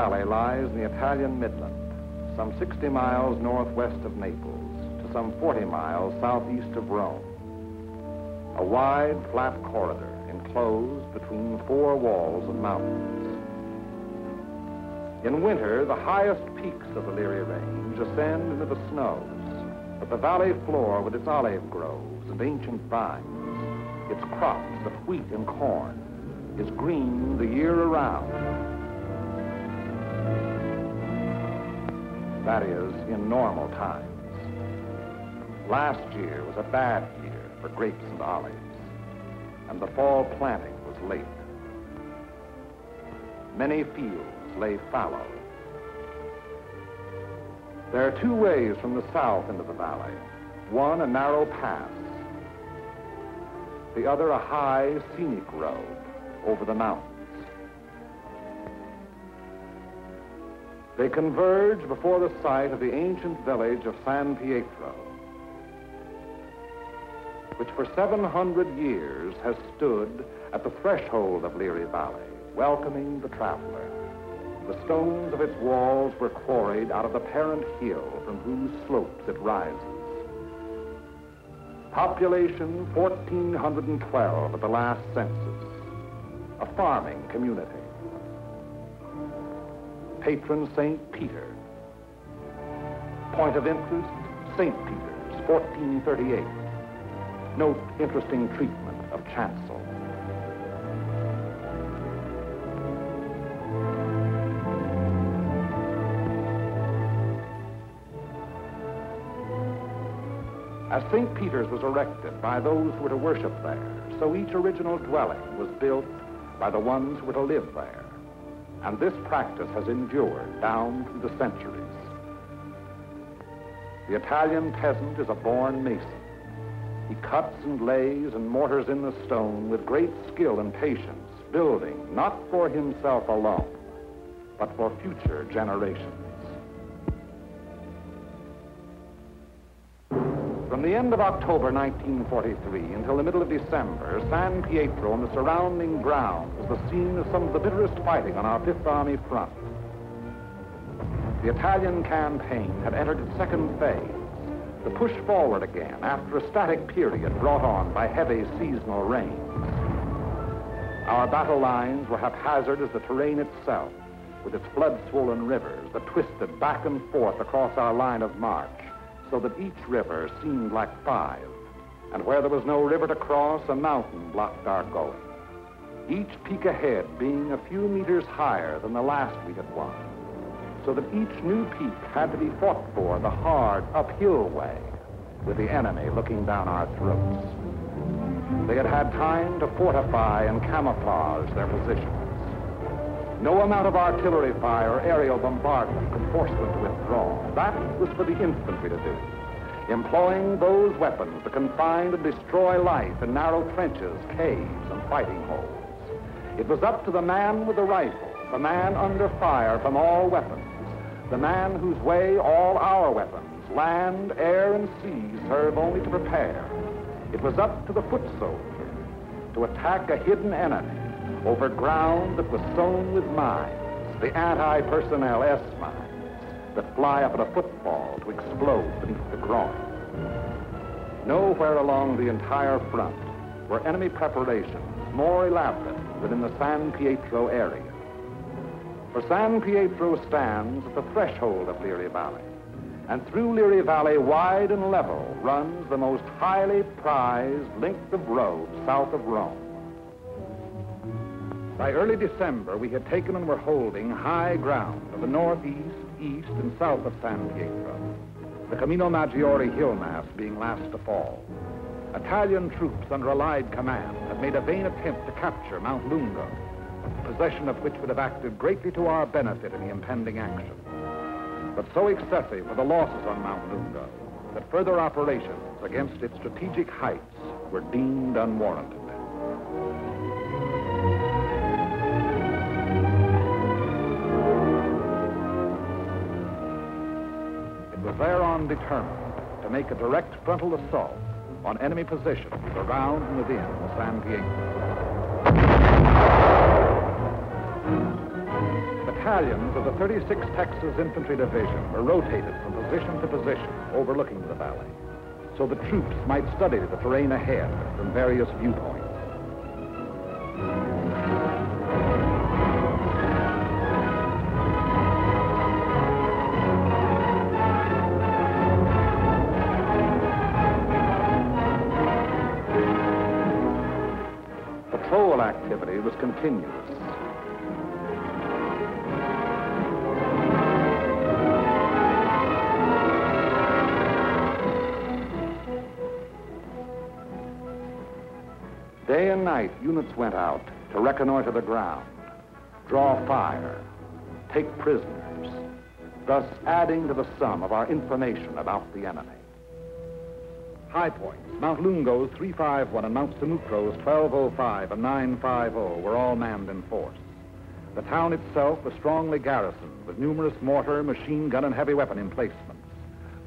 Valley lies in the Italian Midland, some 60 miles northwest of Naples to some 40 miles southeast of Rome. A wide, flat corridor enclosed between four walls of mountains. In winter, the highest peaks of the Liri Range ascend into the snows, but the valley floor with its olive groves and ancient vines, its crops of wheat and corn, is green the year around. That is, in normal times. Last year was a bad year for grapes and olives, and the fall planting was late. Many fields lay fallow. There are two ways from the south into the valley. One, a narrow pass. The other, a high, scenic road over the mountains. They converge before the site of the ancient village of San Pietro, which for 700 years has stood at the threshold of Liri Valley, welcoming the traveler. The stones of its walls were quarried out of the parent hill from whose slopes it rises. Population 1,412 at the last census. A farming community. Patron St. Peter. Point of interest, St. Peter's, 1438. Note interesting treatment of chancel. As St. Peter's was erected by those who were to worship there, so each original dwelling was built by the ones who were to live there. And this practice has endured down through the centuries. The Italian peasant is a born mason. He cuts and lays and mortars in the stone with great skill and patience, building not for himself alone, but for future generations. From the end of October 1943 until the middle of December, San Pietro and the surrounding ground was the scene of some of the bitterest fighting on our Fifth Army front. The Italian campaign had entered its second phase, the push forward again after a static period brought on by heavy seasonal rains. Our battle lines were haphazard as the terrain itself, with its flood-swollen rivers that twisted back and forth across our line of march so that each river seemed like five, and where there was no river to cross, a mountain blocked our going. Each peak ahead being a few meters higher than the last we had won, so that each new peak had to be fought for the hard uphill way, with the enemy looking down our throats. They had had time to fortify and camouflage their positions. No amount of artillery fire or aerial bombardment could force them to withdraw. That was for the infantry to do. Employing those weapons to confine and destroy life in narrow trenches, caves, and fighting holes. It was up to the man with the rifle, the man under fire from all weapons, the man whose way all our weapons, land, air, and sea, serve only to prepare. It was up to the foot soldier to attack a hidden enemy over ground that was sown with mines, the anti-personnel S-mines that fly up at a football to explode beneath the groin. Nowhere along the entire front were enemy preparations more elaborate than in the San Pietro area. For San Pietro stands at the threshold of Liri Valley, and through Liri Valley, wide and level, runs the most highly prized length of road south of Rome. By early December, we had taken and were holding high ground to the northeast, east, and south of San Pietro, the Camino Maggiore hill mass being last to fall. Italian troops under Allied command had made a vain attempt to capture Mount Lungo, possession of which would have acted greatly to our benefit in the impending action. But so excessive were the losses on Mount Lungo that further operations against its strategic heights were deemed unwarranted. Thereon determined to make a direct frontal assault on enemy positions around and within San Pietro. battalions of the 36th Texas Infantry Division were rotated from position to position overlooking the valley, so the troops might study the terrain ahead from various viewpoints. Patrol activity was continuous. Day and night, units went out to reconnoiter the ground, draw fire, take prisoners, thus adding to the sum of our information about the enemy. High points, Mount Lungo's 351 and Mount Sammucro's 1205 and 950 were all manned in force. The town itself was strongly garrisoned with numerous mortar, machine gun, and heavy weapon emplacements.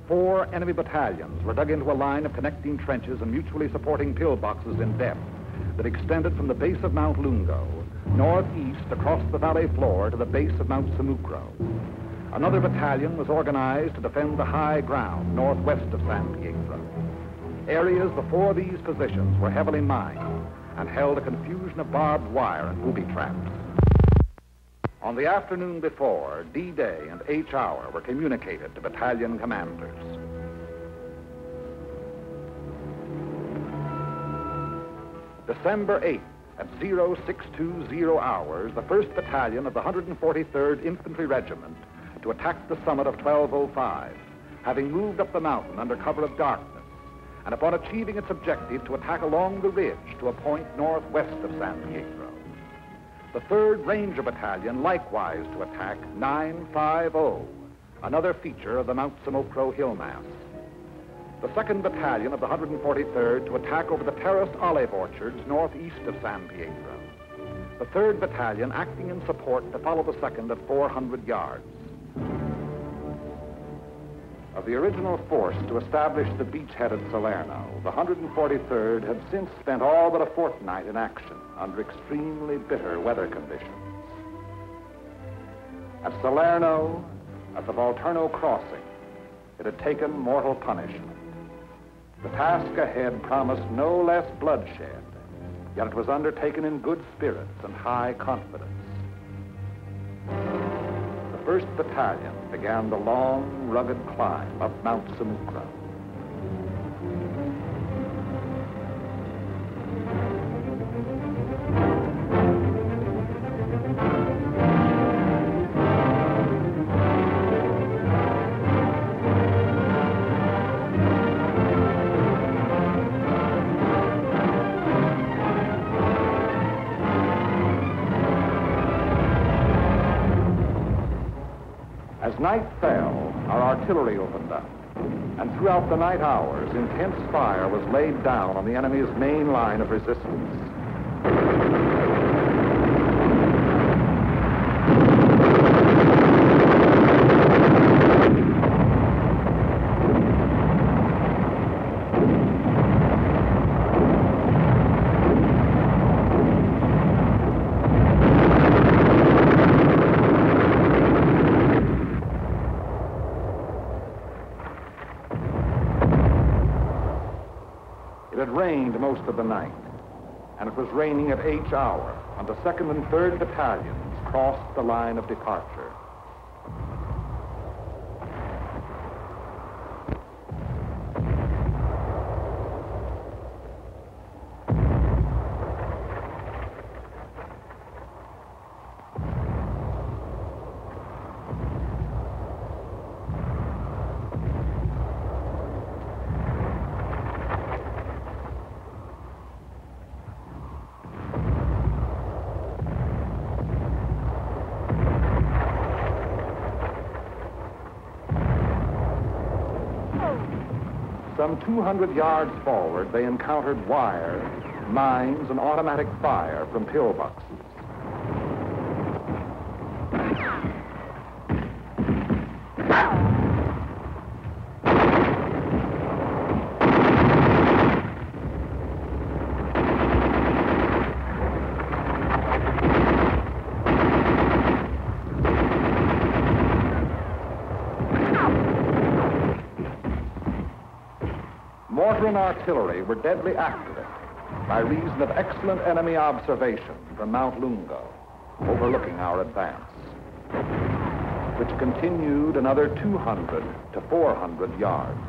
Four enemy battalions were dug into a line of connecting trenches and mutually supporting pillboxes in depth that extended from the base of Mount Lungo, northeast across the valley floor to the base of Mount Sammucro. Another battalion was organized to defend the high ground northwest of San Pietro. Areas before these positions were heavily mined and held a confusion of barbed wire and booby traps. On the afternoon before, D-Day and H-Hour were communicated to battalion commanders. December 8th, at 0620 hours, the 1st Battalion of the 143rd Infantry Regiment to attack the summit of 1205, having moved up the mountain under cover of darkness, and upon achieving its objective to attack along the ridge to a point northwest of San Pietro. The 3rd Ranger Battalion likewise to attack 950, another feature of the Mount Sammucro Hill Mass the 2nd Battalion of the 143rd to attack over the terraced olive orchards northeast of San Pietro. The 3rd Battalion acting in support to follow the 2nd at 400 yards. Of the original force to establish the beachhead at Salerno, the 143rd had since spent all but a fortnight in action under extremely bitter weather conditions. At Salerno, at the Volturno crossing, it had taken mortal punishment. The task ahead promised no less bloodshed, yet it was undertaken in good spirits and high confidence. The 1st Battalion began the long, rugged climb up Mount Sammucro. Artillery opened up, and throughout the night hours, intense fire was laid down on the enemy's main line of resistance. It had rained most of the night, and it was raining at H hour, and the 2nd and 3rd Battalions crossed the line of departure. Some 200 yards forward, they encountered wire, mines, and automatic fire from pillboxes. Veteran artillery were deadly accurate by reason of excellent enemy observation from Mount Lungo, overlooking our advance, which continued another 200 to 400 yards.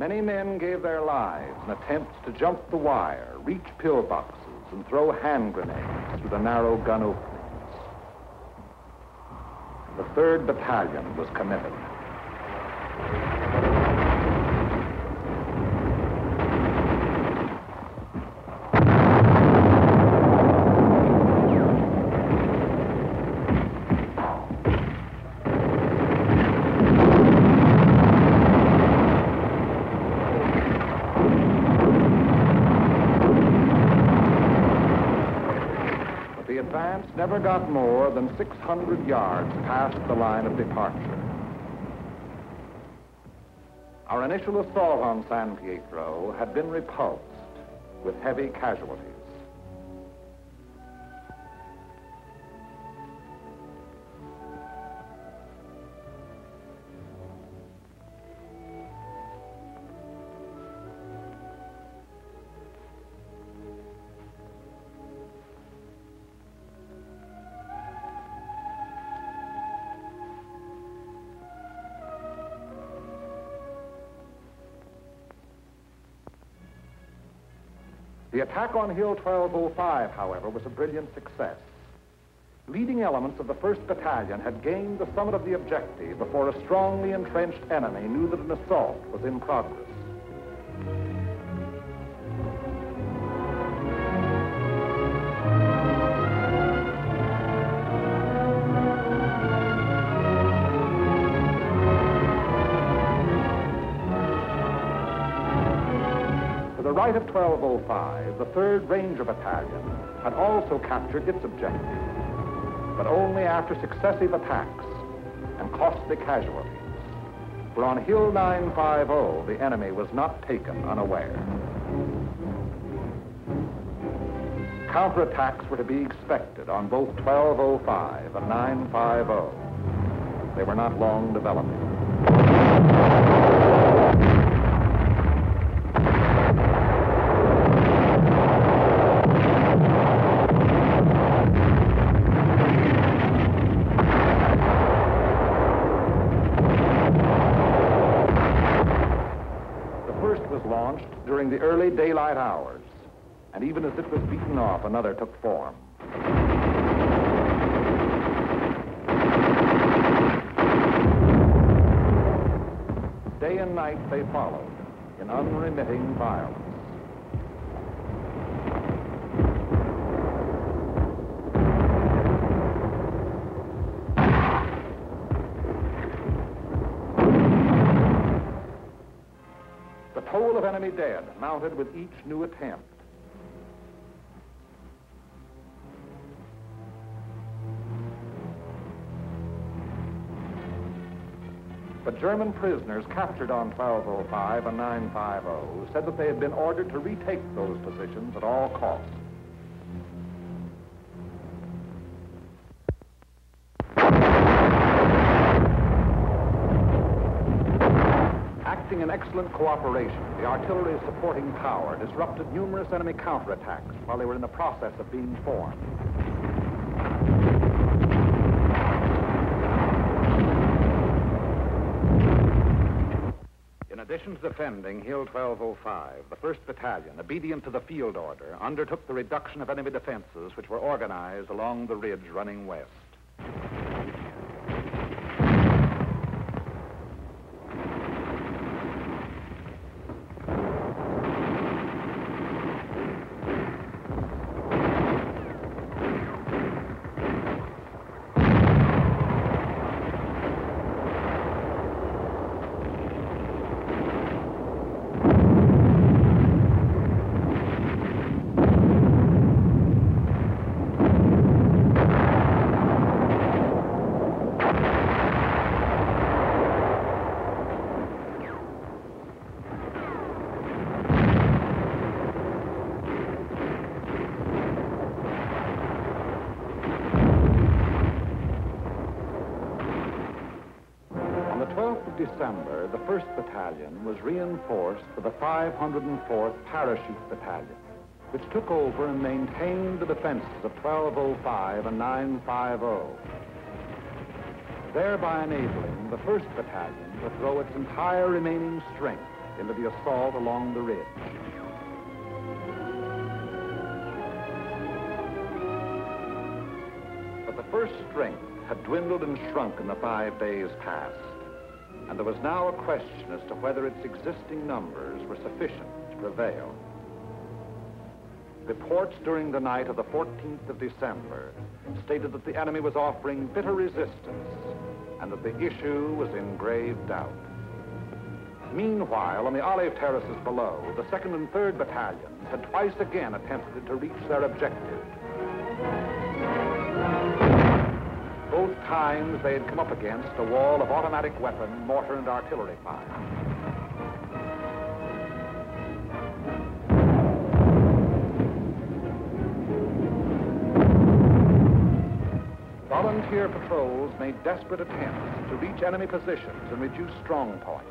Many men gave their lives in attempts to jump the wire, reach pillboxes, and throw hand grenades through the narrow gun openings. The 3rd Battalion was committed. But the advance never got more than 600 yards past the line of departure. Our initial assault on San Pietro had been repulsed with heavy casualties. Attack on Hill 1205, however, was a brilliant success. Leading elements of the 1st Battalion had gained the summit of the objective before a strongly entrenched enemy knew that an assault was in progress. Right of 1205, the 3rd Ranger Battalion had also captured its objective, but only after successive attacks and costly casualties. For on Hill 950, the enemy was not taken unaware. Counterattacks were to be expected on both 1205 and 950. They were not long developing. The first was launched during the early daylight hours, and even as it was beaten off, another took form. Day and night they followed in unremitting violence. The enemy dead mounted with each new attempt. But German prisoners captured on 1205 and 950 said that they had been ordered to retake those positions at all costs. Excellent cooperation, the artillery's supporting power disrupted numerous enemy counterattacks while they were in the process of being formed. In addition to defending Hill 1205, the 1st Battalion, obedient to the field order, undertook the reduction of enemy defenses which were organized along the ridge running west. December, the 1st Battalion was reinforced for the 504th Parachute Battalion, which took over and maintained the defenses of 1205 and 950, thereby enabling the 1st Battalion to throw its entire remaining strength into the assault along the ridge. But the first strength had dwindled and shrunk in the five days past, and there was now a question as to whether its existing numbers were sufficient to prevail. Reports during the night of the 14th of December stated that the enemy was offering bitter resistance and that the issue was in grave doubt. Meanwhile, on the olive terraces below, the 2nd and 3rd Battalions had twice again attempted to reach their objective. Times they had come up against a wall of automatic weapon, mortar, and artillery fire. Volunteer patrols made desperate attempts to reach enemy positions and reduce strong points.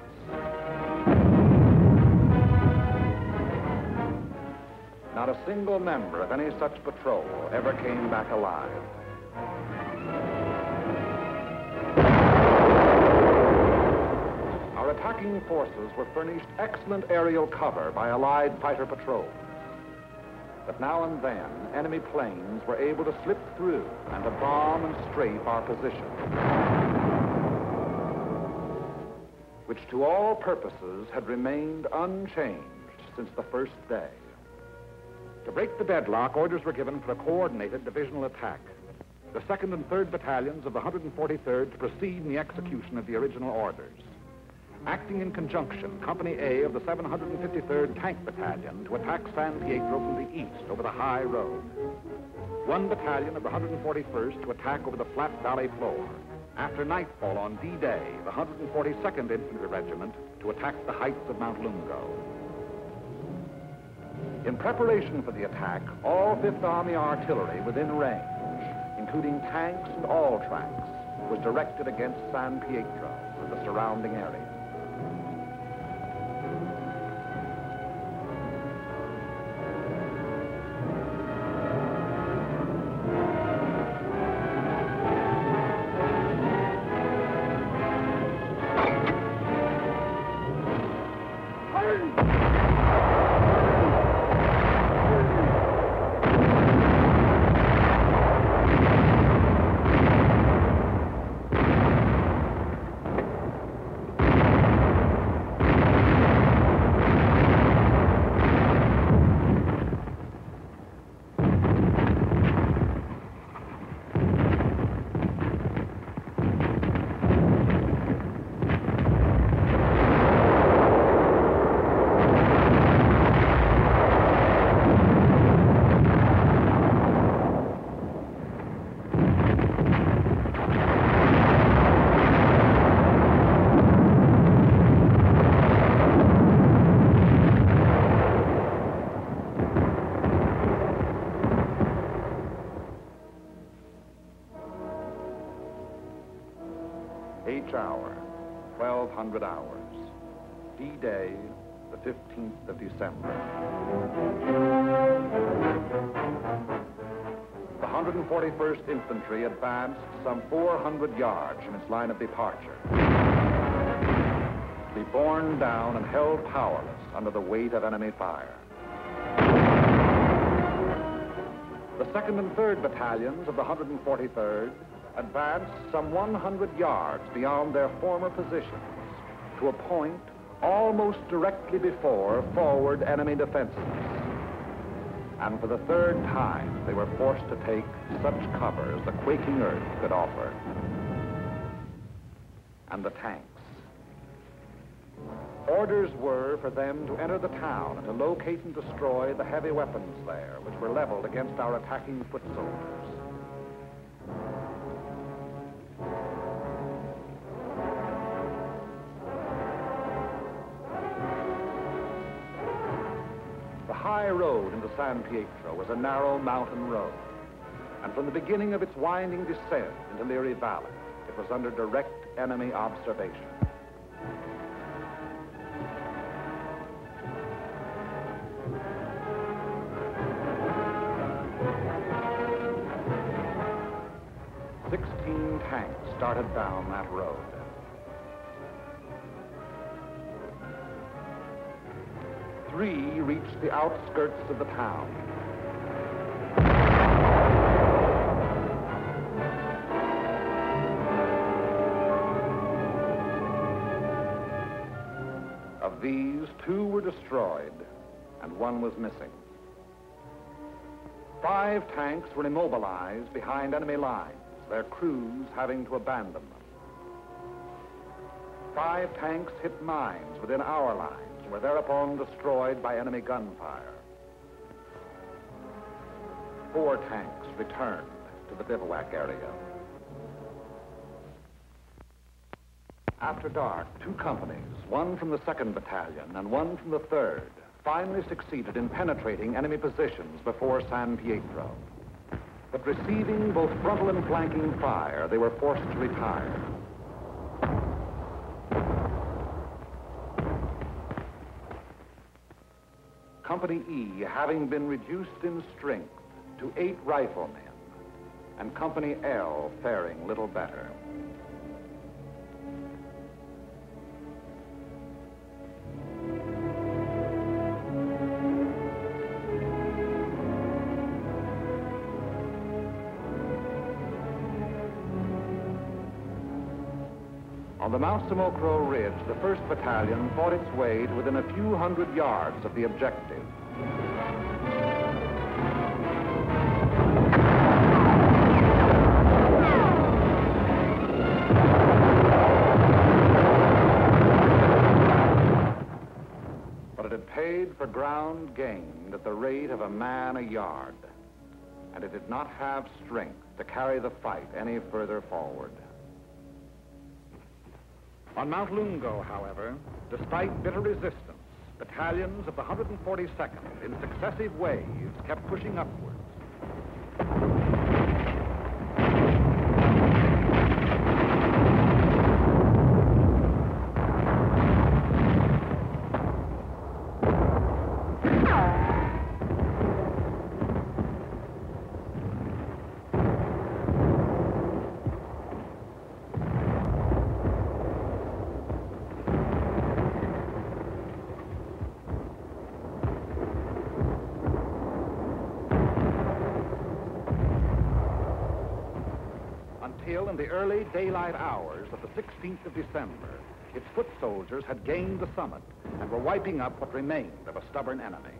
Not a single member of any such patrol ever came back alive. Attacking forces were furnished excellent aerial cover by Allied fighter patrols. But now and then, enemy planes were able to slip through and to bomb and strafe our position. Which to all purposes had remained unchanged since the first day. To break the deadlock, orders were given for a coordinated divisional attack. The 2nd and 3rd Battalions of the 143rd to proceed in the execution of the original orders acting in conjunction, Company A of the 753rd Tank Battalion to attack San Pietro from the east over the high road. One battalion of the 141st to attack over the flat valley floor. After nightfall on D-Day, the 142nd Infantry Regiment to attack the heights of Mount Lungo. In preparation for the attack, all Fifth Army artillery within range, including tanks and all tracks, was directed against San Pietro and the surrounding area. D-Day, the 15th of December. The 141st Infantry advanced some 400 yards from its line of departure. To be borne down and held powerless under the weight of enemy fire. The 2nd and 3rd Battalions of the 143rd advanced some 100 yards beyond their former positions to a point almost directly before forward enemy defenses. And for the third time, they were forced to take such cover as the quaking earth could offer. And the tanks. Orders were for them to enter the town and to locate and destroy the heavy weapons there, which were leveled against our attacking foot soldiers. High road into San Pietro was a narrow mountain road. And from the beginning of its winding descent into Liri Valley, it was under direct enemy observation. Sixteen tanks started down that road. Three reached the outskirts of the town. Of these, two were destroyed and one was missing. Five tanks were immobilized behind enemy lines, their crews having to abandon them. Five tanks hit mines within our lines, were thereupon destroyed by enemy gunfire. Four tanks returned to the bivouac area. After dark, two companies, one from the 2nd Battalion and one from the 3rd, finally succeeded in penetrating enemy positions before San Pietro. But receiving both frontal and flanking fire, they were forced to retire. Company E having been reduced in strength to eight riflemen, and Company L faring little better. On the Mount Sammucro Ridge, the 1st Battalion fought its way to within a few hundred yards of the objective. But it had paid for ground gained at the rate of a man a yard, and it did not have strength to carry the fight any further forward. On Mount Lungo, however, despite bitter resistance, battalions of the 142nd in successive waves kept pushing upwards. Until in the early daylight hours of the 16th of December, its foot soldiers had gained the summit and were wiping up what remained of a stubborn enemy.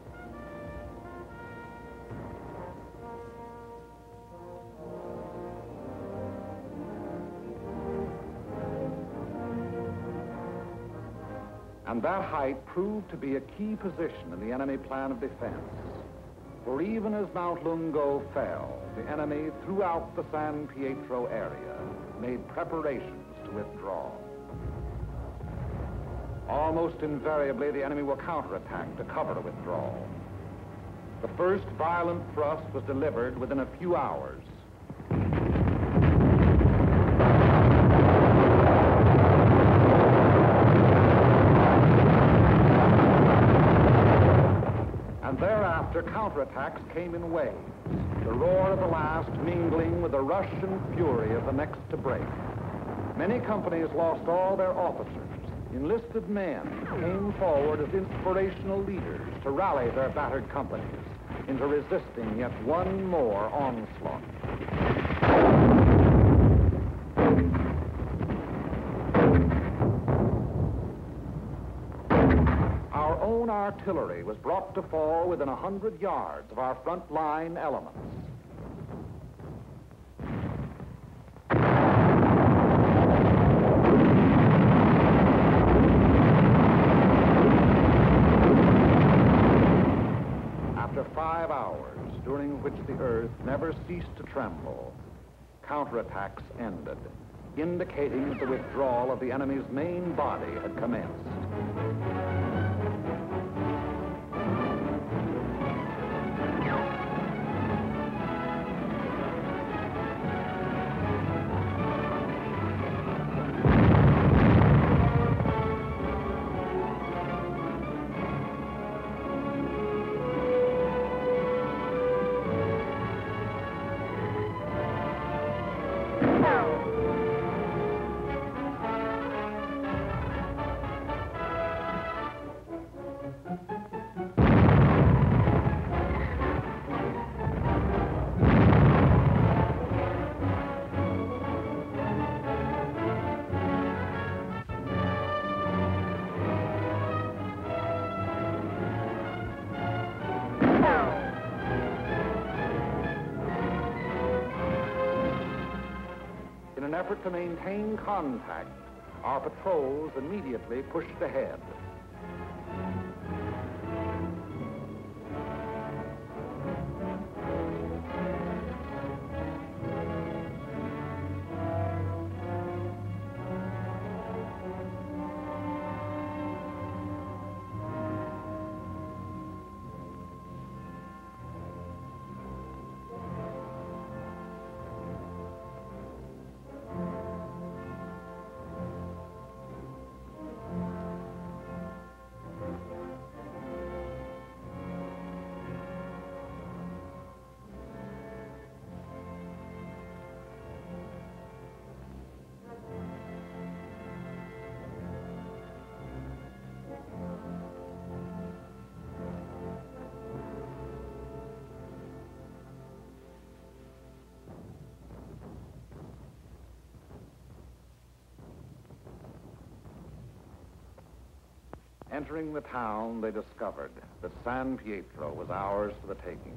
And that height proved to be a key position in the enemy plan of defense. For even as Mount Lungo fell, the enemy throughout the San Pietro area made preparations to withdraw. Almost invariably, the enemy will counterattack to cover a withdrawal. The first violent thrust was delivered within a few hours. And thereafter, counterattacks came in waves, the roar of the last mingling with the rush and fury of the next to break. Many companies lost all their officers. Enlisted men came forward as inspirational leaders to rally their battered companies into resisting yet one more onslaught. Our own artillery was brought to fall within a hundred yards of our front line elements. After five hours, during which the earth never ceased to tremble, counterattacks ended, indicating that the withdrawal of the enemy's main body had commenced. Effort to maintain contact, our patrols immediately pushed ahead. Entering the town, they discovered that San Pietro was ours for the taking.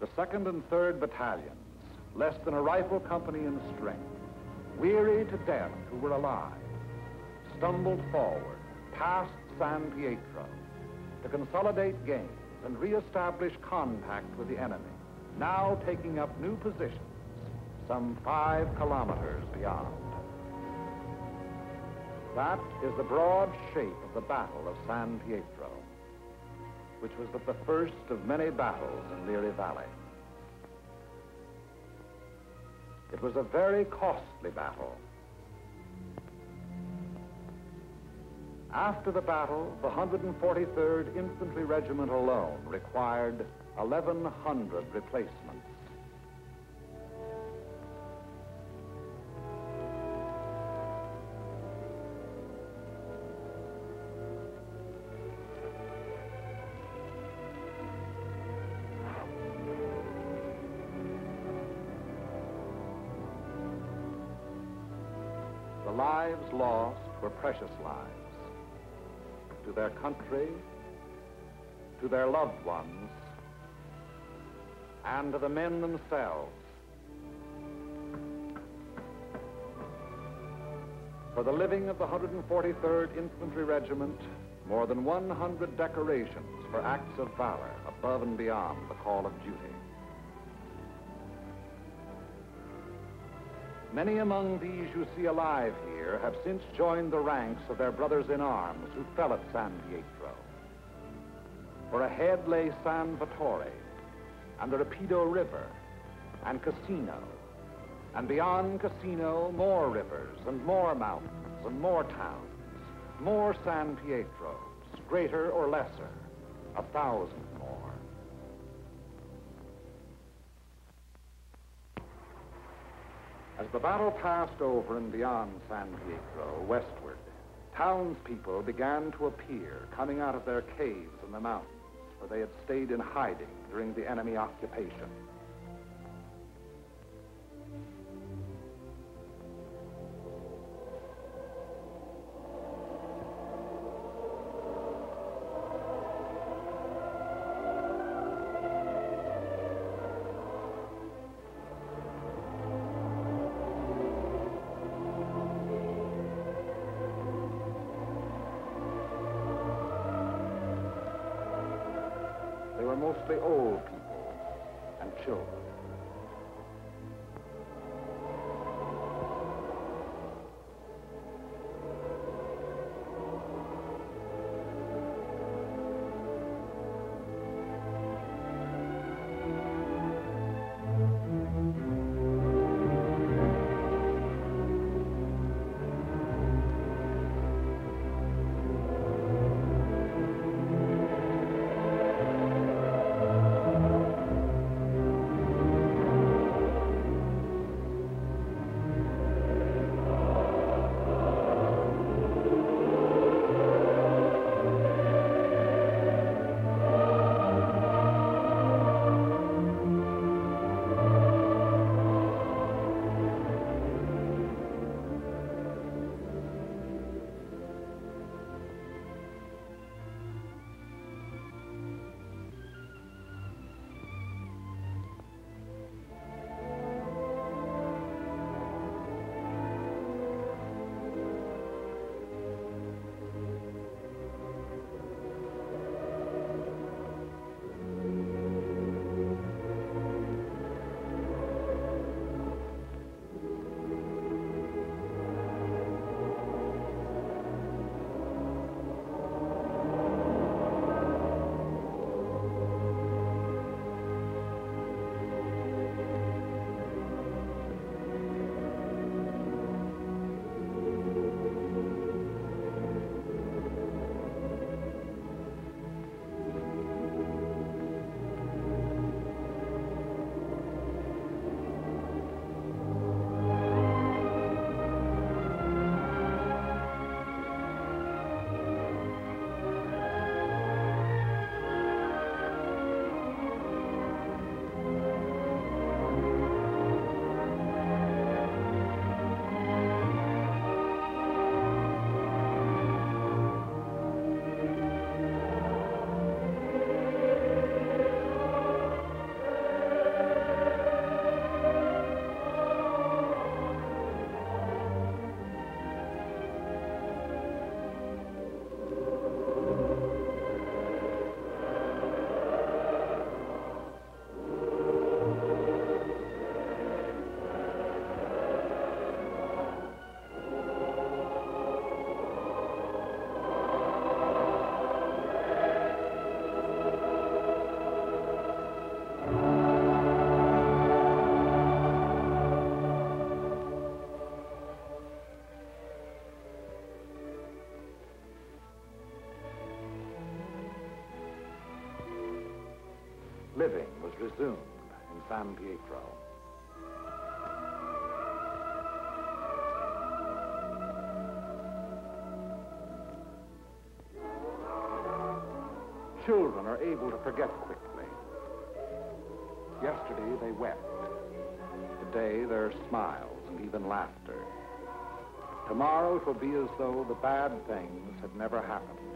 The second and third battalions, less than a rifle company in strength, weary to death who were alive, stumbled forward past San Pietro to consolidate gains and reestablish contact with the enemy, now taking up new positions some five kilometers beyond. That is the broad shape of the Battle of San Pietro, which was but the first of many battles in Liri Valley. It was a very costly battle After the battle, the 143rd Infantry Regiment alone required 1,100 replacements. The lives lost were precious lives to their country, to their loved ones, and to the men themselves. For the living of the 143rd Infantry Regiment, more than 100 decorations for acts of valor above and beyond the call of duty. Many among these you see alive here have since joined the ranks of their brothers in arms who fell at San Pietro. For ahead lay San Vittore and the Rapido River and Cassino, And beyond Cassino, more rivers and more mountains and more towns, more San Pietros, greater or lesser, a thousand As the battle passed over and beyond San Pietro, westward, townspeople began to appear, coming out of their caves in the mountains, where they had stayed in hiding during the enemy occupation. Mostly old people and children. Resumed in San Pietro. Children are able to forget quickly. Yesterday they wept. Today there are smiles and even laughter. Tomorrow it will be as though the bad things had never happened.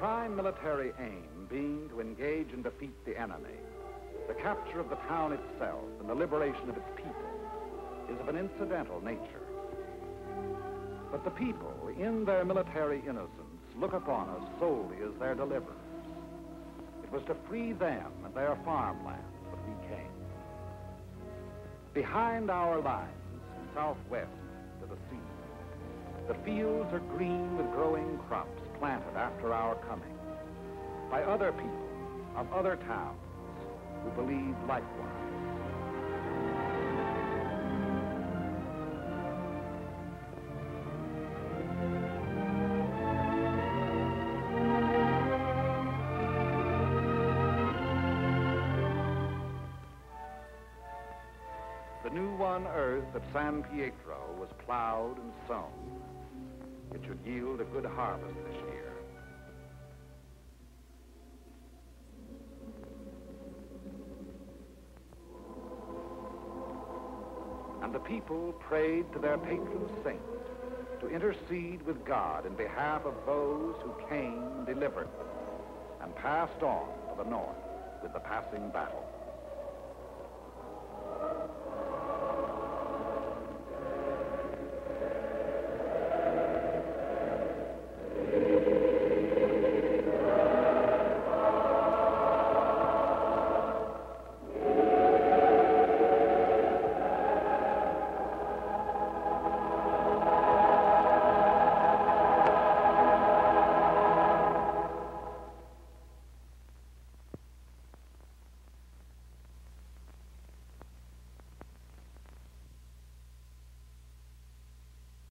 Prime military aim being to engage and defeat the enemy, the capture of the town itself and the liberation of its people is of an incidental nature. But the people, in their military innocence, look upon us solely as their deliverers. It was to free them and their farmlands that we came. Behind our lines, southwest to the sea, the fields are green with growing crops planted after our coming by other people of other towns who believe likewise. The new won earth at San Pietro was plowed and sown. It should yield a good harvest this year. And the people prayed to their patron saint to intercede with God in behalf of those who came delivered and passed on to the north with the passing battle.